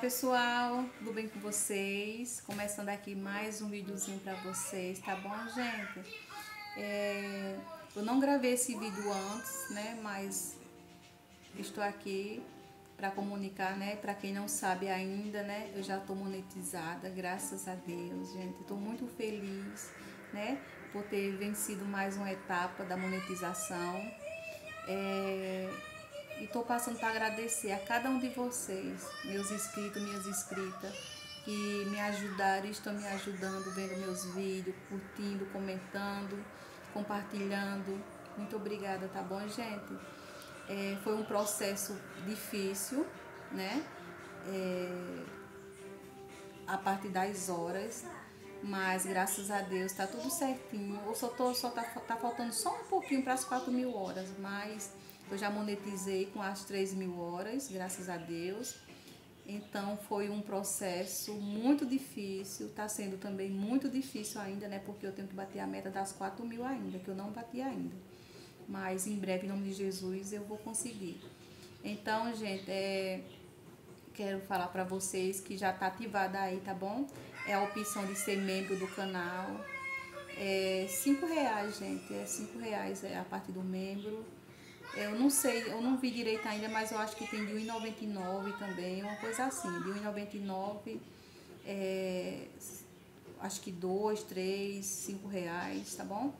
pessoal, tudo bem com vocês? Começando aqui mais um videozinho pra vocês, tá bom gente? É, eu não gravei esse vídeo antes, né, mas estou aqui para comunicar, né, para quem não sabe ainda, né, eu já tô monetizada, graças a Deus, gente, estou muito feliz, né, por ter vencido mais uma etapa da monetização. É, e estou passando para agradecer a cada um de vocês, meus inscritos, minhas inscritas, que me ajudaram estão me ajudando, vendo meus vídeos, curtindo, comentando, compartilhando. Muito obrigada, tá bom, gente? É, foi um processo difícil, né? É, a partir das horas, mas graças a Deus tá tudo certinho. Eu só, tô, só tá, tá faltando só um pouquinho para as 4 mil horas, mas eu já monetizei com as 3 mil horas, graças a Deus. Então foi um processo muito difícil, está sendo também muito difícil ainda, né? Porque eu tenho que bater a meta das 4 mil ainda, que eu não bati ainda. Mas em breve, em nome de Jesus, eu vou conseguir. Então, gente, é, quero falar para vocês que já está ativada aí, tá bom? É a opção de ser membro do canal. É 5 reais, gente. É 5 reais é a partir do membro. Eu não sei, eu não vi direito ainda, mas eu acho que tem de 1,99 também, uma coisa assim. De 1,99, é, acho que 2, 3, 5 reais, tá bom?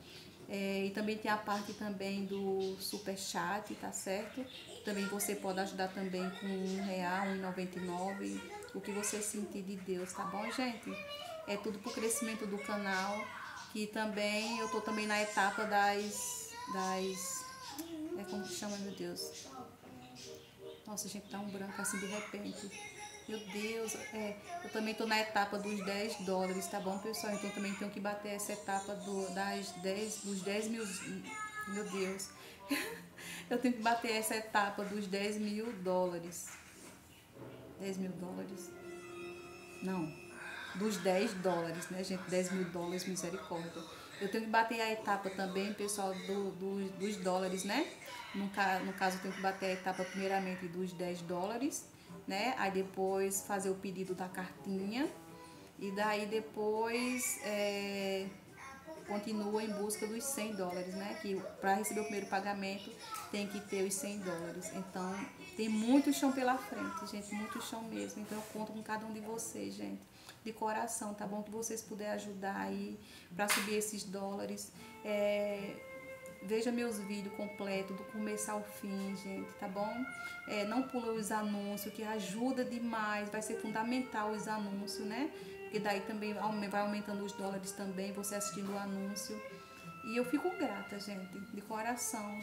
É, e também tem a parte também do super chat, tá certo? Também você pode ajudar também com um real, 1,99, o que você sentir de Deus, tá bom, gente? É tudo pro crescimento do canal, que também eu tô também na etapa das, das é como que chama, meu Deus? Nossa, gente, tá um branco assim de repente. Meu Deus, é, eu também tô na etapa dos 10 dólares, tá bom, pessoal? Então também tenho que bater essa etapa do, das 10, dos 10 mil. Meu Deus. eu tenho que bater essa etapa dos 10 mil dólares. 10 mil dólares? Não. Dos 10 dólares, né, gente? 10 mil dólares, misericórdia. Eu tenho que bater a etapa também, pessoal, do, do, dos dólares, né? No, no caso, eu tenho que bater a etapa primeiramente dos 10 dólares, né? Aí depois fazer o pedido da cartinha. E daí depois é, continua em busca dos 100 dólares, né? Que para receber o primeiro pagamento tem que ter os 100 dólares. Então tem muito chão pela frente, gente, muito chão mesmo. Então eu conto com cada um de vocês, gente de coração, tá bom? Que vocês puderem ajudar aí para subir esses dólares. É, veja meus vídeos completos, do começo ao fim, gente, tá bom? É, não pula os anúncios, que ajuda demais, vai ser fundamental os anúncios, né? Porque daí também vai aumentando os dólares também, você assistindo o anúncio. E eu fico grata, gente, de coração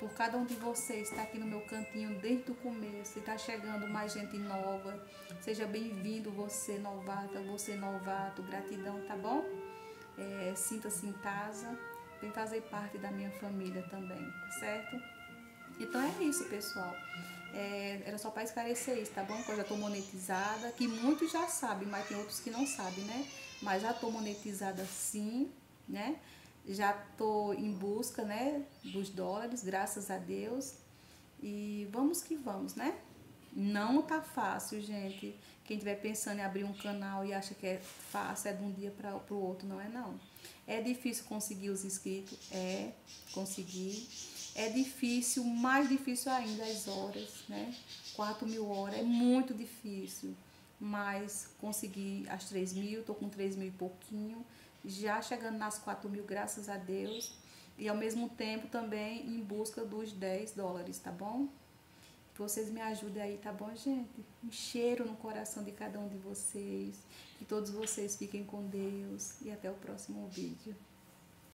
por cada um de vocês está aqui no meu cantinho desde o começo e está chegando mais gente nova. Seja bem-vindo você novata, você novato, gratidão, tá bom? É, Sinta-se em casa, vem fazer parte da minha família também, tá certo? Então é isso, pessoal. É, era só para esclarecer isso, tá bom? Que eu já estou monetizada, que muitos já sabem, mas tem outros que não sabem, né? Mas já estou monetizada sim, né? já tô em busca, né, dos dólares, graças a Deus. E vamos que vamos, né? Não tá fácil, gente. Quem estiver pensando em abrir um canal e acha que é fácil, é de um dia para o outro, não é não. É difícil conseguir os inscritos? É, conseguir. É difícil, mais difícil ainda as horas, né? 4 mil horas é muito difícil. Mas consegui as 3 mil, tô com 3 mil e pouquinho já chegando nas 4 mil, graças a Deus. E ao mesmo tempo também em busca dos 10 dólares, tá bom? Que vocês me ajudem aí, tá bom, gente? Um cheiro no coração de cada um de vocês. Que todos vocês fiquem com Deus. E até o próximo vídeo.